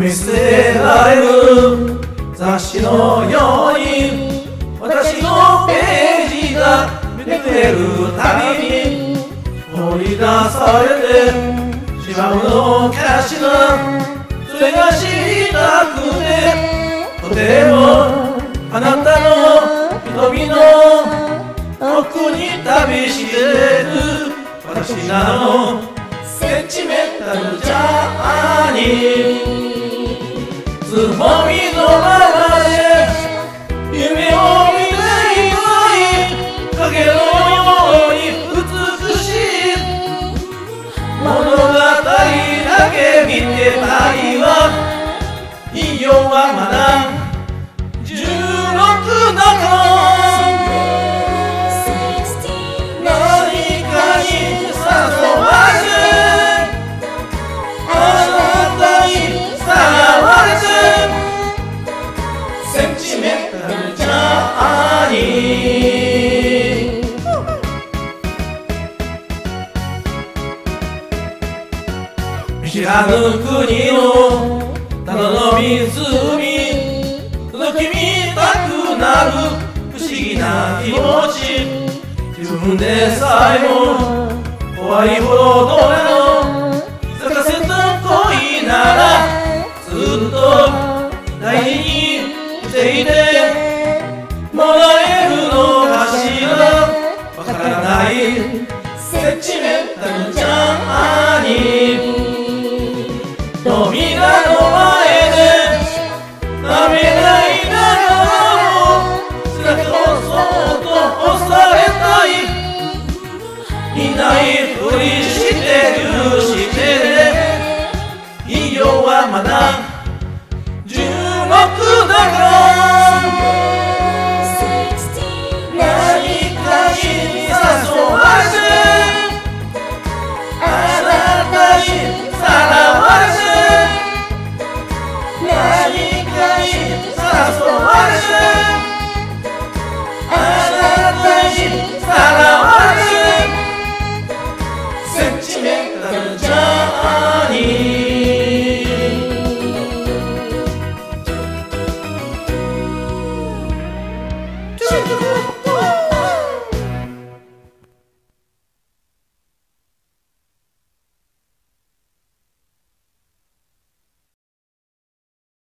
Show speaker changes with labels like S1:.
S1: 見捨てられる雑誌のように私のページがめくれるたびに放り出されてしまうのかしらそれが知りたくてとてもあなたの瞳の奥に旅してる。私なのセンチメンタルジャーニー。つぼみのままセンチメンタルジャーニー見知らぬ国のただの湖届き見たくなる不思議な気持ち自分でさえも怖いほどどれのセンチメンタルジャーニー扉の前でダメないながらも背中をそっと押されたいいないふりしてるしていいよはまだ